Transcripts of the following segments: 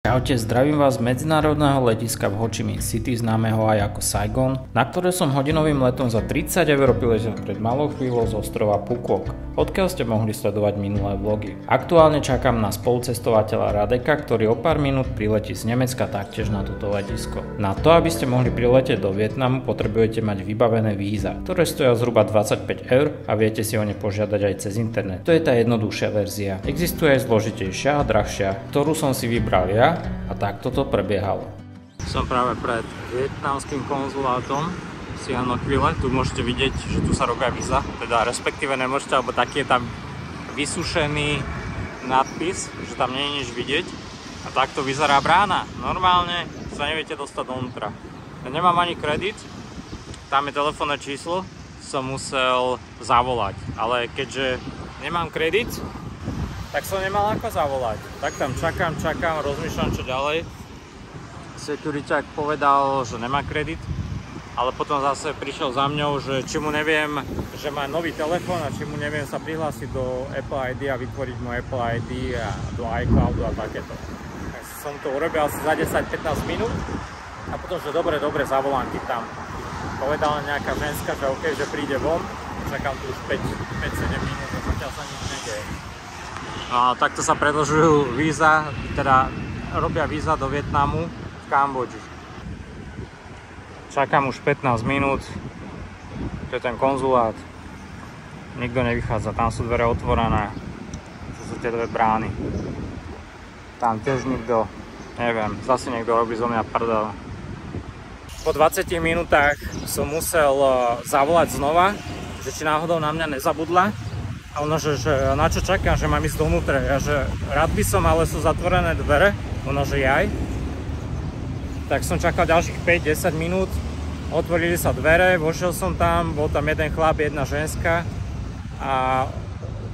Čaute, zdravím vás z medzinárodného letiska v Ho City, známeho aj ako Saigon, na ktoré som hodinovým letom za 30 eur priletel pred malou chvíľou z ostrova Phuket, odkiaľ ste mohli sledovať minulé vlogy. Aktuálne čakám na spolucestovateľa Radeka, ktorý o pár minút priletí z Nemecka taktiež na toto letisko. Na to, aby ste mohli priletieť do Vietnamu, potrebujete mať vybavené víza, ktoré stoja zhruba 25 eur a viete si o ne požiadať aj cez internet. To je tá jednoduchšia verzia. Existuje aj zložitejšia a drahšia, ktorú som si vybral ja a takto to prebiehalo. Som práve pred vietnamským konzulátom Siano chvíle. Tu môžete vidieť, že tu sa robia víza, teda respektíve nemôžete, alebo taký je tam vysušený nadpis, že tam nie je nič vidieť. A takto vyzerá brána. Normálne sa neviete dostať dovnútra. Ja nemám ani kredit, tam je telefónne číslo, som musel zavolať. Ale keďže nemám kredit, tak som nemal ako zavolať. Tak tam čakám, čakám, rozmýšľam čo ďalej. Securiťák povedal, že nemá kredit, ale potom zase prišiel za mňou, že či mu neviem, že má nový telefón a či mu neviem sa prihlásiť do Apple ID a vytvoriť mu Apple ID a do iCloudu a takéto. Tak som to urobil asi za 10-15 minút a potom, že dobre, dobre, zavolám ti tam. Povedala nejaká ženská, že OK, že príde von, čakám tu už 5-7 minút a zatiaľ sa nič nedieje. A takto sa predlžujú víza, teda robia víza do Vietnamu v Kambodži. Čakám už 15 minút, to je ten konzulát. Nikto nevychádza, tam sú dvere otvorené. To sú tie dve brány. Tam tiež nikto, neviem, zase niekto robí zo mňa prdel. Po 20 minútach som musel eh, zavolať znova, že či náhodou na mňa nezabudla a ona, že, že na čo čakám, že mám ísť dovnútra. Ja, že rád by som, ale sú zatvorené dvere. Ona, že jaj. Tak som čakal ďalších 5-10 minút. Otvorili sa dvere, vošiel som tam, bol tam jeden chlap, jedna ženská. A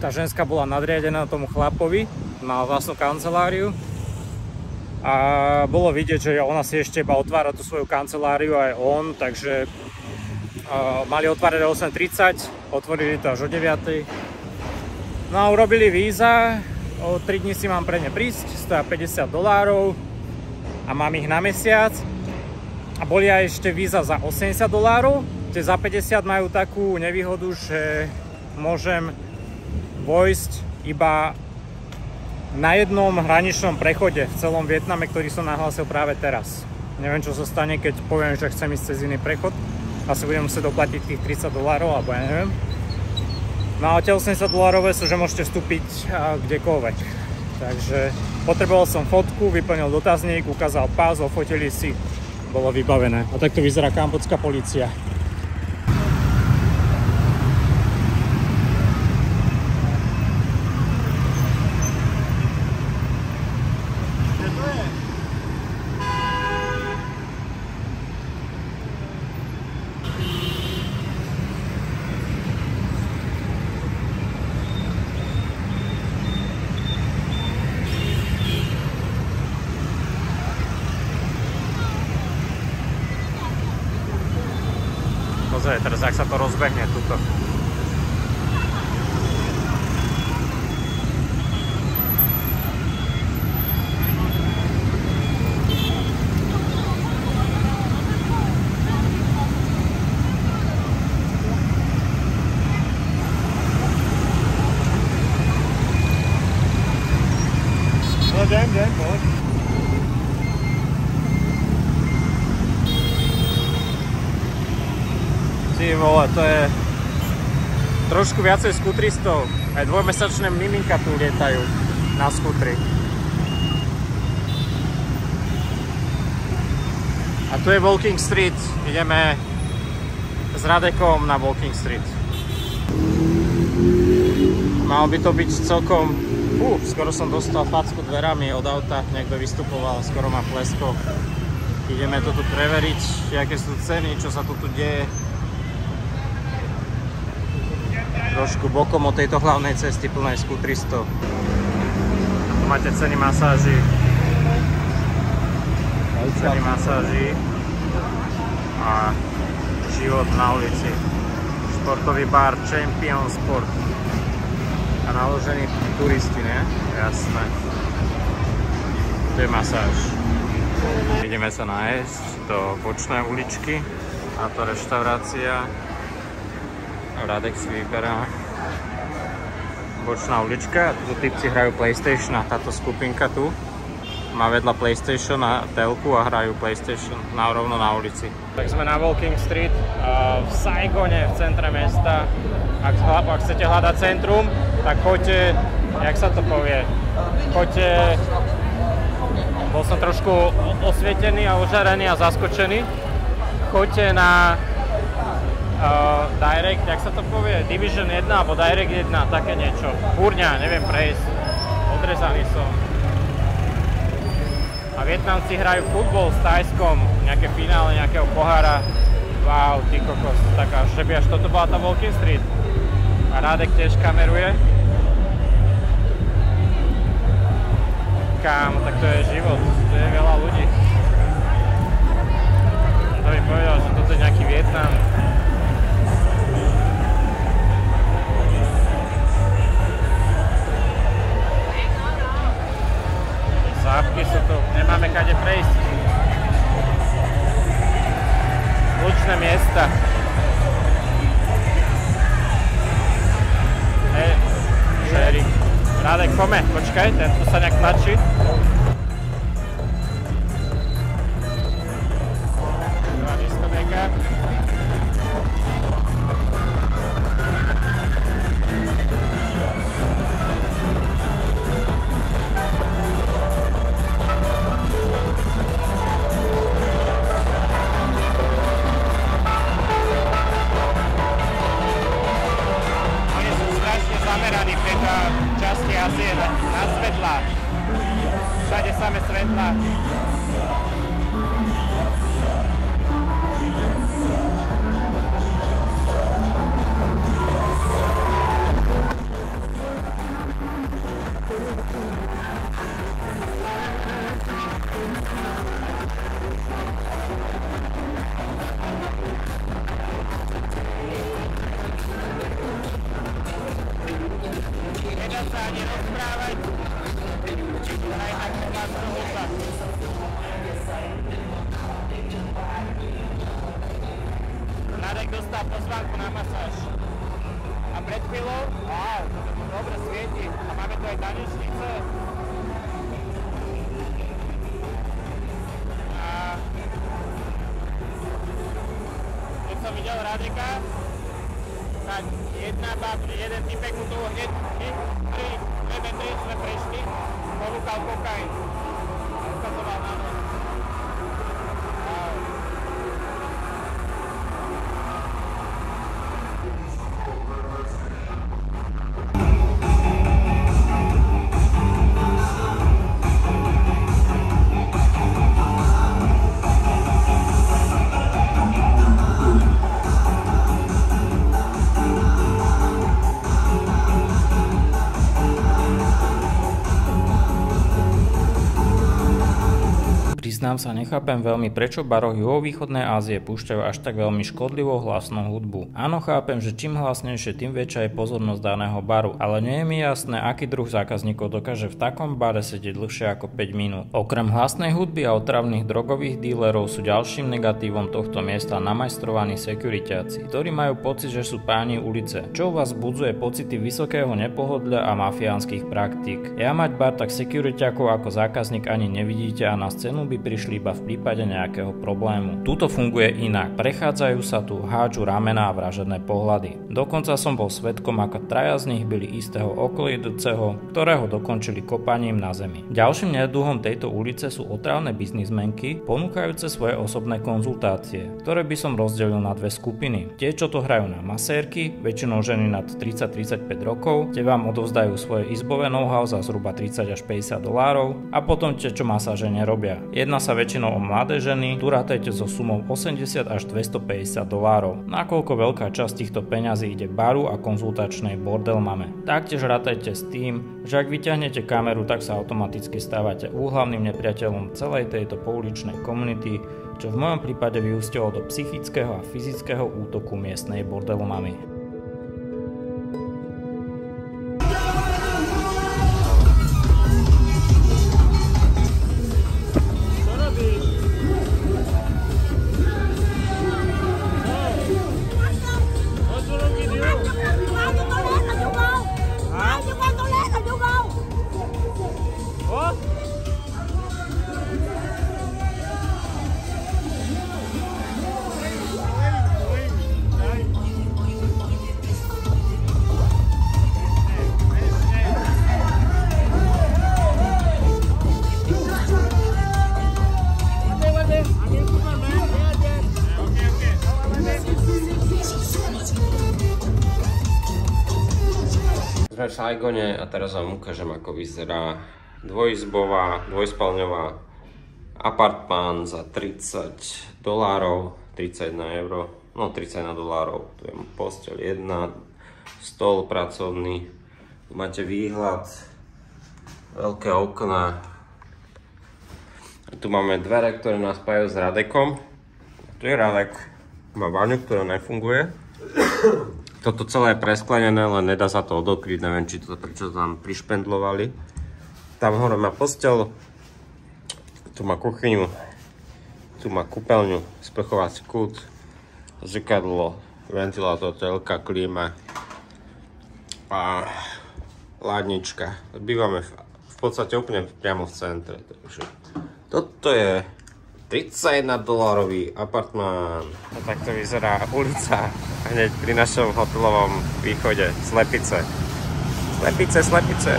tá ženská bola nadriadená tomu chlapovi, mal vlastnú kanceláriu. A bolo vidieť, že ona si ešte iba otvára tú svoju kanceláriu aj on, takže uh, mali otvárať o 8.30, otvorili to až o 9. No a urobili víza, o 3 dní si mám pre ne prísť, stoja 50 dolárov a mám ich na mesiac. A boli aj ešte víza za 80 dolárov, tie za 50 majú takú nevýhodu, že môžem vojsť iba na jednom hraničnom prechode v celom Vietname, ktorý som nahlásil práve teraz. Neviem, čo sa stane, keď poviem, že chcem ísť cez iný prechod. Asi budem musieť doplatiť tých 30 dolárov, alebo ja neviem. No a tie 80 dolárové sú, že môžete vstúpiť kdekoľvek. Takže potreboval som fotku, vyplnil dotazník, ukázal pás, ofotili si, bolo vybavené. A takto vyzerá kambodská policia. Teraz ak sa to rozbehne tuto. No, damn, damn, boy. Ty vole, to je trošku viacej skutristov. Aj dvojmesačné miminka tu lietajú na skutri. A tu je Walking Street. Ideme s Radekom na Walking Street. Mal by to byť celkom... Uh, skoro som dostal facku dverami od auta, niekto vystupoval, skoro ma plesko. Ideme to tu preveriť, aké sú ceny, čo sa tu deje trošku bokom od tejto hlavnej cesty plnej skutristov. Tu máte ceny masáži. Ceny masáži a život na ulici. Športový bar Champion Sport. A naložení turisti, ne? Jasné. Tu je masáž. Ideme sa nájsť do bočnej uličky. A to reštaurácia. Radek si vyberá bočná ulička. Tu typci hrajú Playstation a táto skupinka tu má vedľa PlayStation a telku a hrajú PlayStation na, rovno na ulici. Tak sme na Walking Street v Saigone v centre mesta. Ak, ak chcete hľadať centrum, tak choďte, jak sa to povie, choďte, bol som trošku osvietený a ožarený a zaskočený. Choďte na uh, Direct, jak sa to povie, Division 1 alebo Direct 1, také niečo. Húrňa, neviem prejsť, odrezaný som. A Vietnamci hrajú futbol s Tajskom, nejaké finále nejakého pohára. Wow, ty kokos, tak až, že by až toto bola tá Walking Street. A Rádek tiež kameruje. Kámo, tak to je život, to je veľa ľudí. To mi povedal, že toto je nejaký Vietnam. Zápky sú tu, nemáme kade prejsť. Lučné miesta. Hej, Šerik. Rádek, pome, počkaj, tento sa nejak tlačí. sa ani rozprávať, aj tak nemá z toho sa. Radek dostal pozvánku na masáž. A pred chvíľou, wow, dobre svieti. A máme tu aj tanečnice. Priznám sa, nechápem veľmi, prečo baroch juhovýchodnej Ázie púšťajú až tak veľmi škodlivo hlasnú hudbu. Áno, chápem, že čím hlasnejšie, tým väčšia je pozornosť daného baru, ale nie je mi jasné, aký druh zákazníkov dokáže v takom bare sedieť dlhšie ako 5 minút. Okrem hlasnej hudby a otravných drogových dílerov sú ďalším negatívom tohto miesta namajstrovaní sekuritáci, ktorí majú pocit, že sú páni ulice, čo u vás budzuje pocity vysokého nepohodlia a mafiánskych praktík. Ja mať bar tak sekuriťakov ako zákazník ani nevidíte a na scénu by prišli iba v prípade nejakého problému. Tuto funguje inak. Prechádzajú sa tu, hádžu ramená a vražené pohľady. Dokonca som bol svetkom, ako traja z nich byli istého okolidúceho, ktorého dokončili kopaním na zemi. Ďalším neduhom tejto ulice sú otravné biznismenky, ponúkajúce svoje osobné konzultácie, ktoré by som rozdelil na dve skupiny. Tie, čo to hrajú na masérky, väčšinou ženy nad 30-35 rokov, tie vám odovzdajú svoje izbové know-how za zhruba 30 až 50 dolárov a potom tie, čo masáže nerobia. Jedna sa väčšinou o mladé ženy, tu rátajte so sumou 80 až 250 dolárov. Nakoľko veľká časť týchto peňazí ide baru a konzultačnej bordel mame. Taktiež rátajte s tým, že ak vyťahnete kameru, tak sa automaticky stávate úhlavným nepriateľom celej tejto pouličnej komunity, čo v mojom prípade vyústilo do psychického a fyzického útoku miestnej bordelu mamy. Sme Saigone a teraz vám ukážem, ako vyzerá dvojizbová, dvojspalňová apartmán za 30 dolárov, 31 eur, no 31 dolárov. Tu je posteľ jedna, stol pracovný, tu máte výhľad, veľké okna. Tu máme dvere, ktoré nás spájajú s Radekom. Tu je Radek, má vaňu, ktorá nefunguje. Toto celé je presklenené, len nedá sa to odokryť, neviem, či to prečo tam prišpendlovali. Tam hore má postel, tu má kuchyňu, tu má kúpeľňu, sprchovací kút, zrkadlo, ventilátor, telka, klíma a ládnička. Bývame v, v podstate úplne priamo v centre, takže toto je 31 dolárový apartmán. A takto vyzerá ulica hneď pri našom hotelovom východe. Slepice. Slepice, slepice.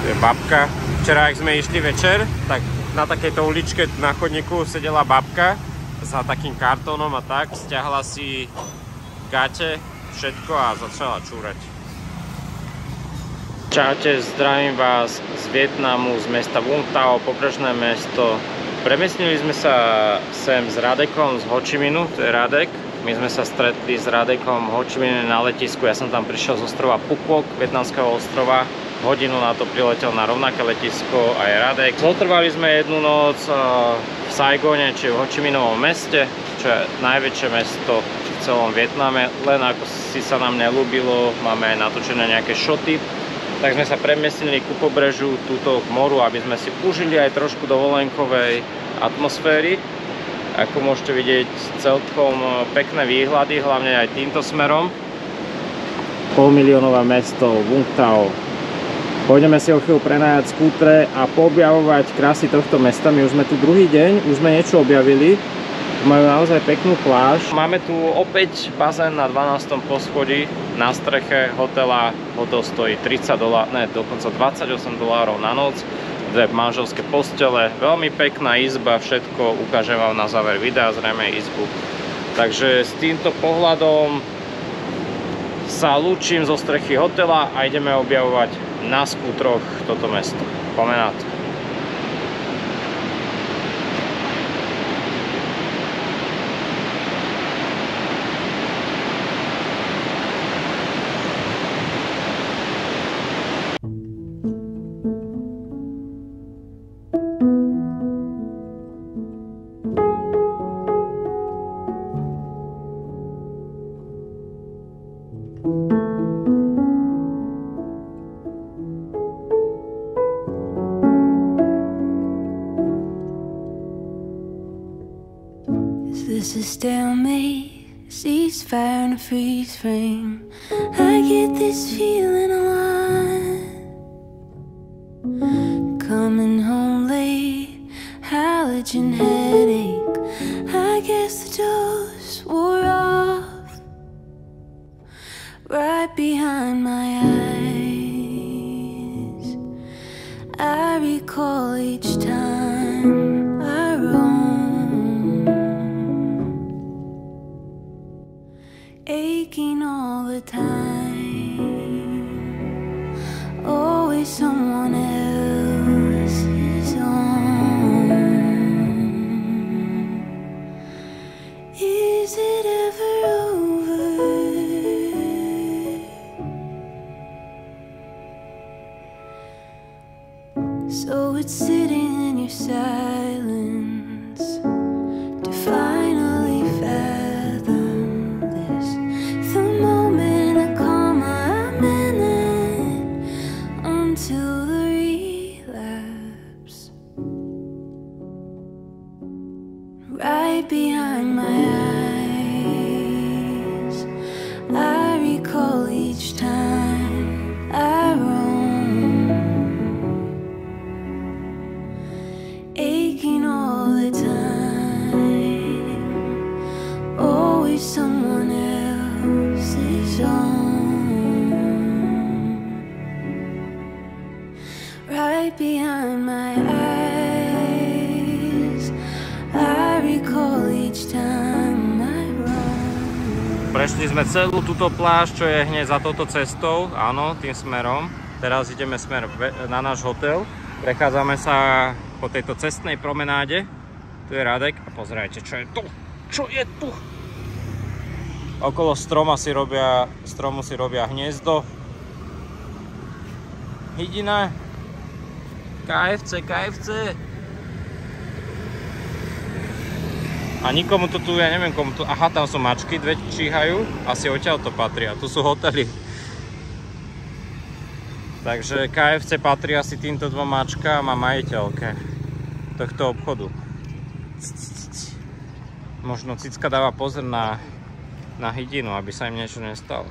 Tu je babka. Včera, ak sme išli večer, tak na takejto uličke na chodníku sedela babka za takým kartónom a tak. Stiahla si gate, všetko a začala čúrať. Čaute, zdravím vás z Vietnamu, z mesta Vung Tao, pobrežné mesto. Premiestnili sme sa sem s Radekom z Ho Chi Minhu, to je Radek. My sme sa stretli s Radekom Ho Chi na letisku, ja som tam prišiel z ostrova Phuoc, vietnamského ostrova. Hodinu na to priletel na rovnaké letisko aj Radek. Zotrvali sme jednu noc v Saigone, či v Ho meste, čo je najväčšie mesto v celom Vietname. Len ako si sa nám nelúbilo, máme aj natočené nejaké šoty tak sme sa premiestnili ku pobrežu túto k moru, aby sme si užili aj trošku dovolenkovej atmosféry. Ako môžete vidieť, celkom pekné výhľady, hlavne aj týmto smerom. Polmiliónové mesto Vung Tao. Pôjdeme si o chvíľu prenajať skútre a poobjavovať krásy tohto mesta. My už sme tu druhý deň, už sme niečo objavili. Majú naozaj peknú pláž. Máme tu opäť bazén na 12. poschodí na streche hotela. Hotel stojí 30 dolárov, ne, dokonca 28 dolárov na noc. Dve manželské postele, veľmi pekná izba, všetko ukážem vám na záver videa, zrejme izbu. Takže s týmto pohľadom sa lúčim zo strechy hotela a ideme objavovať na skútroch toto mesto. Poďme This is stalemate, ceasefire and a freeze frame. I get this feeling a lot. Sme celú túto pláž, čo je hneď za touto cestou, áno, tým smerom. Teraz ideme smer na náš hotel. Prechádzame sa po tejto cestnej promenáde. Tu je Radek a pozerajte, čo je tu. Čo je tu? Okolo stroma si robia, stromu si robia hniezdo. Hydina. KFC, KFC. A nikomu to tu, ja neviem komu tu, aha, tam sú mačky, dve číhajú, asi odtiaľ to patria, tu sú hotely. Takže KFC patrí asi týmto dvom mačkám a majiteľke tohto obchodu. Možno Cicka dáva pozor na, na hydinu, aby sa im niečo nestalo.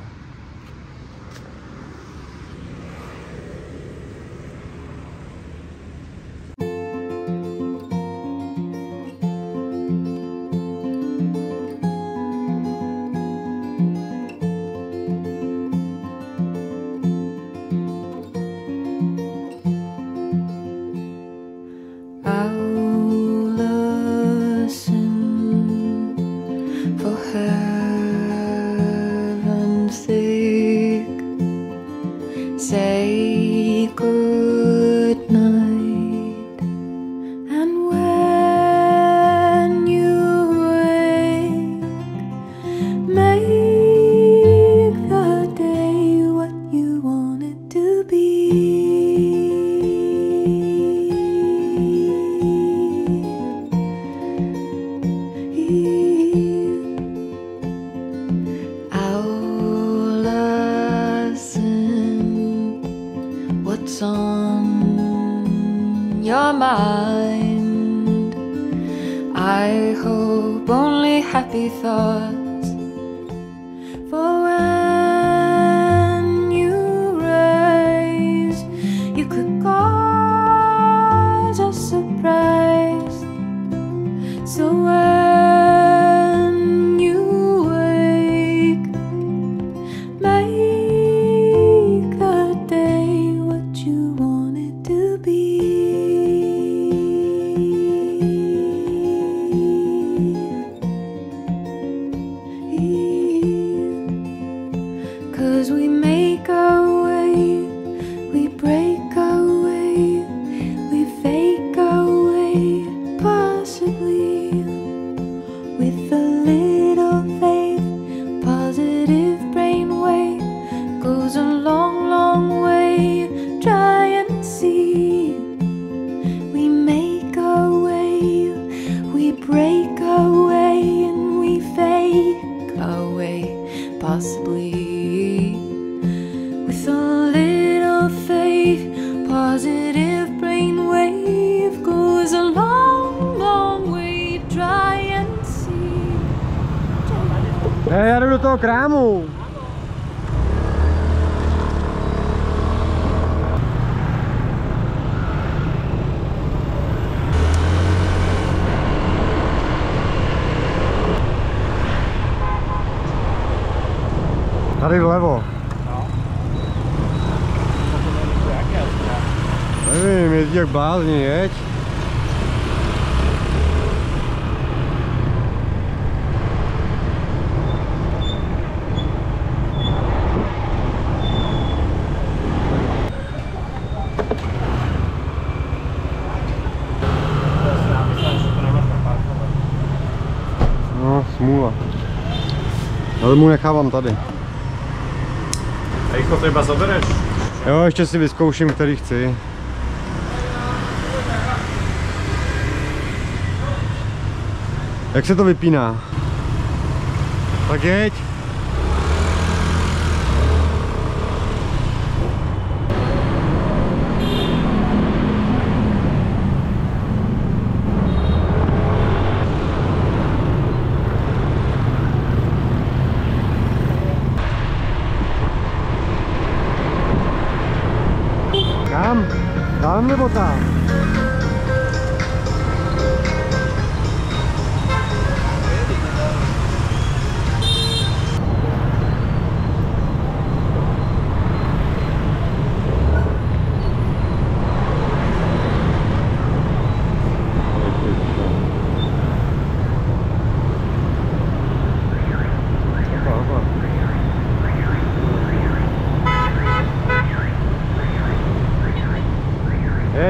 Tady vlevo. Nevím, jezdí jak blázni, jeď. No, smůla. Ale mu nechávám tady. Rýchlo to iba? Jo, ještě si vyzkouším, který chci. Jak se to vypíná? Tak jeď. Tam nebo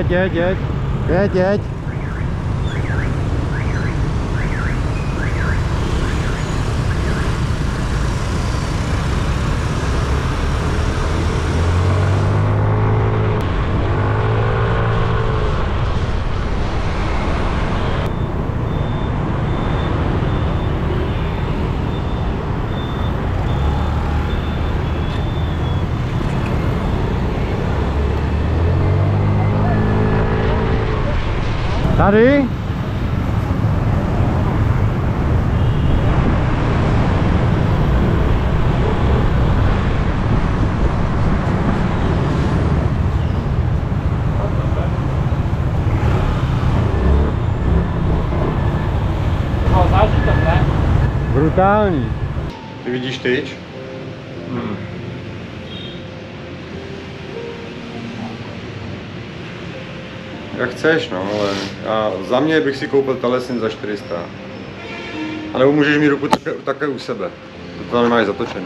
Jeď, jeď, jeď. Jeď, jeď. Tady? No, zážitok, ne? Brutální. Jak chceš, no, ale já, za mě bych si koupil telesin za 400. A nebo můžeš mít ruku také, také u sebe. To nemáš zatočený.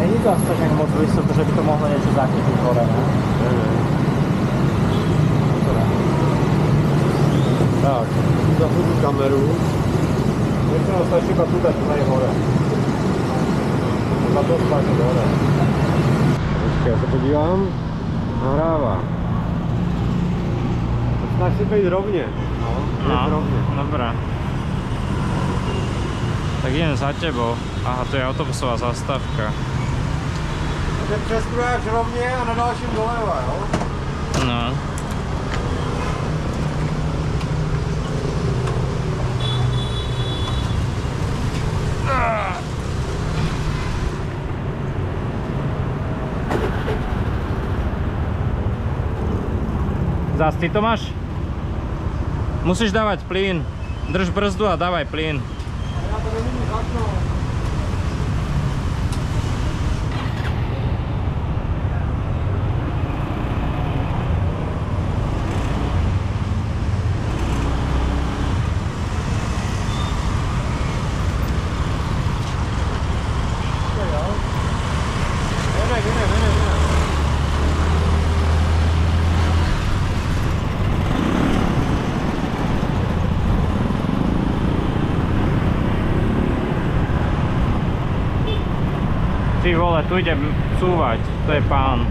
Není to až tak moc vysoko, že by to mohlo niečo zachytiť hore, ne? Tak, zapnu tu kameru. Většinou stačí iba tu dať, hore. Za to spáčať hore. Počkej, já se podívám. Nahrává. Snaž si být rovně. No, No, rovně. dobré. Tak idem za tebou. Aha, to je autobusová zastávka. Teď přeskrujáš rovně a na dalším doleva, jo? No. Zas ty to máš? Musíš dávať plyn. Drž brzdu a dávaj plyn. Ty vole, tu ide cúvať, to je pán.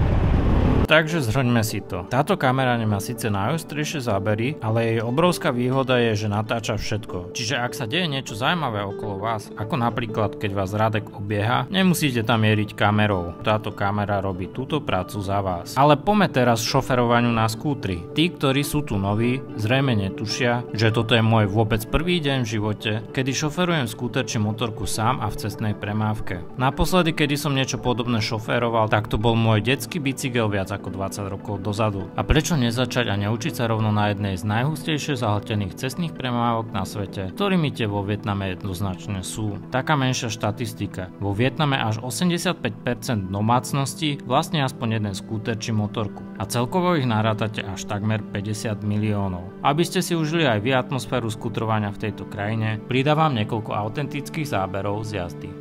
Takže zhrňme si to. Táto kamera nemá síce najostrejšie zábery, ale jej obrovská výhoda je, že natáča všetko. Čiže ak sa deje niečo zaujímavé okolo vás, ako napríklad keď vás Radek obieha, nemusíte tam mieriť kamerou. Táto kamera robí túto prácu za vás. Ale pome teraz šoferovaniu na skútri. Tí, ktorí sú tu noví, zrejme netušia, že toto je môj vôbec prvý deň v živote, kedy šoferujem skúter či motorku sám a v cestnej premávke. Naposledy, kedy som niečo podobné šoféroval, tak to bol môj detský bicykel viac ako 20 rokov dozadu. A prečo nezačať a neučiť sa rovno na jednej z najhustejšie zahltených cestných premávok na svete, ktorými tie vo Vietname jednoznačne sú. Taká menšia štatistika. Vo Vietname až 85% domácností vlastne aspoň jeden skúter či motorku. A celkovo ich narátate až takmer 50 miliónov. Aby ste si užili aj vy atmosféru skutrovania v tejto krajine, pridávam niekoľko autentických záberov z jazdy.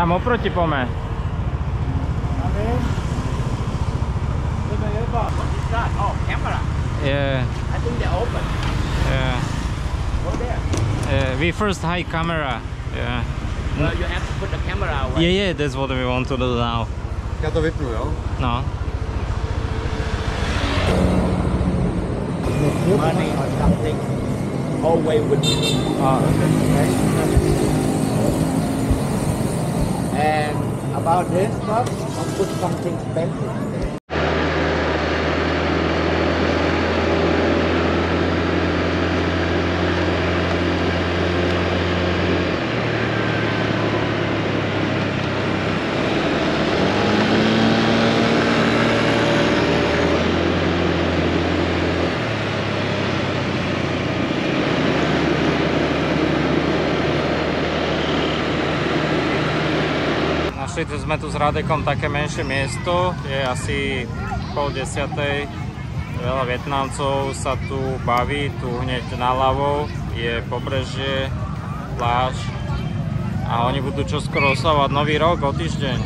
Tam oproti pome. Oh, camera. Yeah, I think they're open. yeah. Go there. Uh, we first high camera. Yeah. Well, you have to put the camera away. Yeah, yeah, that's what we want to do now. Já to vypnu, jo? No. Money or something. Always with you. Uh, And about this stuff, I'll put something expensive Našli tu sme tu s Radekom také menšie miesto, je asi pol desiatej. Veľa Vietnamcov sa tu baví, tu hneď naľavo je pobrežie, pláž a oni budú čoskoro oslavovať nový rok o týždeň.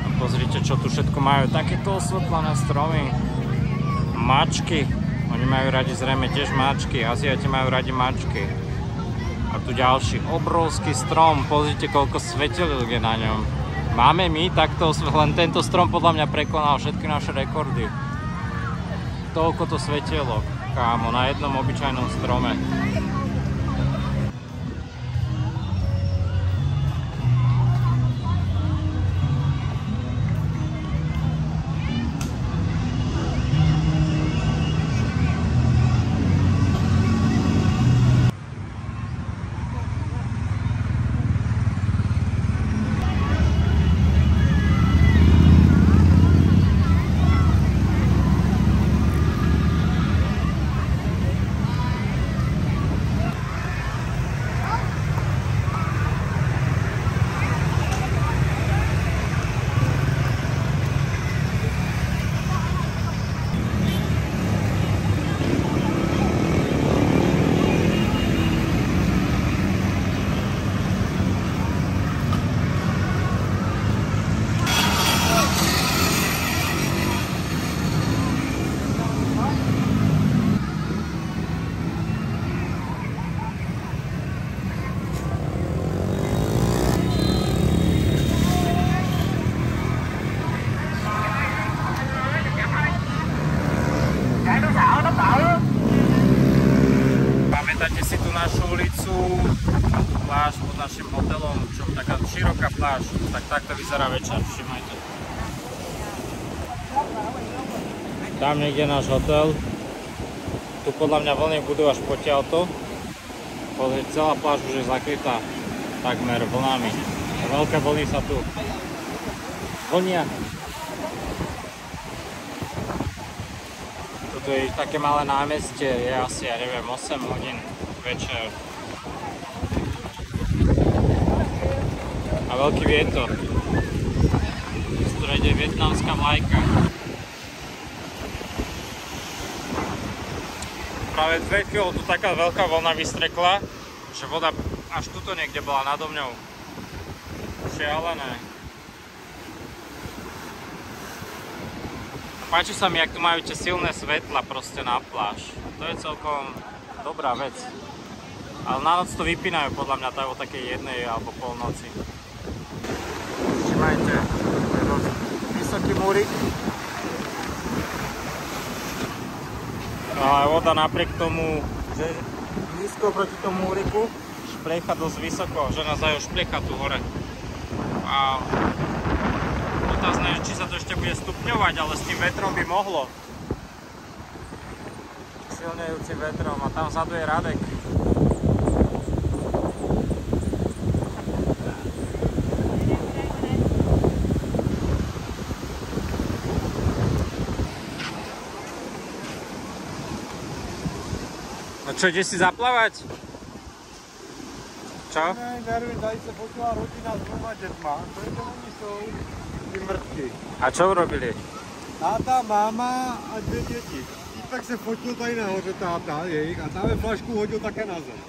A pozrite, čo tu všetko majú. Takéto osvetlené stromy. Mačky. Oni majú radi zrejme tiež mačky. Aziati majú radi mačky. Tu ďalší obrovský strom, pozrite koľko svetelil je na ňom. Máme my takto, len tento strom podľa mňa prekonal všetky naše rekordy. Toľko to svetielok, kámo, na jednom obyčajnom strome. Pamätáte si tú našu ulicu, tú pláž pod našim hotelom, čo taká široká pláž, tak takto vyzerá večer, všimajte. Niekde náš hotel. Tu podľa mňa vlny budú až potiaľto. Pozrieť, celá pláž už je zakrytá takmer vlnami. Veľké vlny sa tu vlnia. Toto je také malé námestie, je asi, ja neviem, 8 hodín večer. A veľký vietor. V strede vietnamská vlajka. Práve pred chvíľou tu taká veľká vlna vystrekla, že voda až tuto niekde bola nado mňou. Šialené. Páči sa mi, jak tu majú tie silné svetla proste na pláž. To je celkom dobrá vec. Ale na noc to vypínajú podľa mňa tak o takej jednej alebo polnoci. Všimajte, vysoký múrik. Ale voda napriek tomu, že je nízko proti tomu múriku, šplecha dosť vysoko, že nás aj šplecha tu hore. Wow. Otázne je, či sa to ešte bude stupňovať, ale s tým vetrom by mohlo. Silnejúcim vetrom a tam vzadu je Radek. Čo, ideš si zaplávať? Čo? Ne, nervy, tady se fotila rodina s dvoma dětma. To je to oni jsou, ty mrtky. A čo urobili? Táta, máma a dvě děti. Týpek se fotil tady nahoře, táta, jejich, a tam flašku hodil také na zem.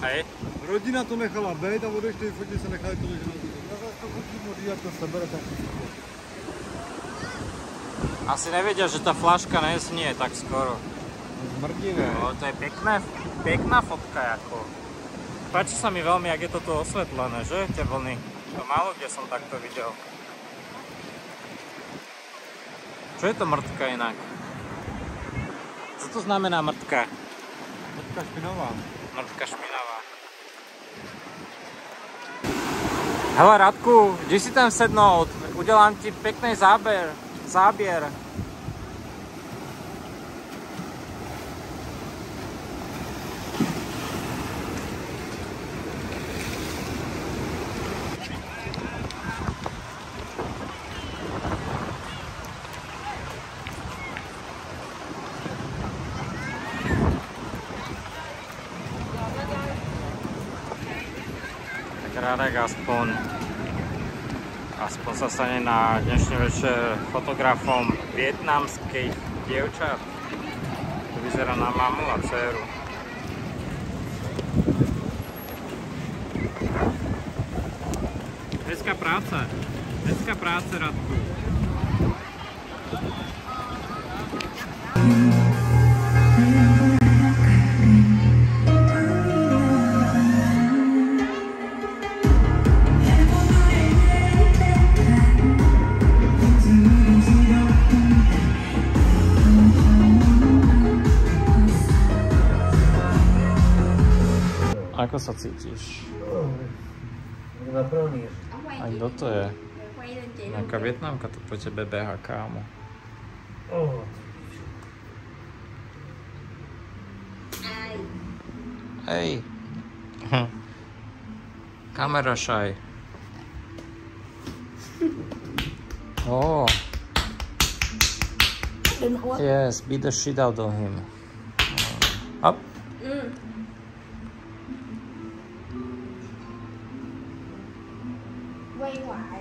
Hej? Rodina to nechala být a odešli fotit se nechali to ležet. Já zase to fotím od jak to sebere, tak Asi nevedia, že tá flaška nesnie tak skoro. Zmrdivé. No, to je pekné, pekná fotka ako. Páči sa mi veľmi, jak je to tu osvetlené, že? Tie vlny. To málo kde som takto videl. Čo je to mrtka inak? Co to znamená mrtka? Teďka špinavá. Mrtka špinavá. Hele Radku, kde si tam sednout? Udelám ti pekný záber, zábier. Tak Radek aspoň aspoň sa stane na dnešný večer fotografom vietnamských dievčat. To vyzerá na mamu a dceru. Dneska práca. Dneska práce, Radku. Ako sa cítiš? A kto to je? Nejaká vietnamka tu po tebe beha, kámo. Hej. Hm. Kamera shy. Oh. Yes, beat the shit out of him.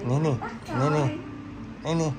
ni ni ni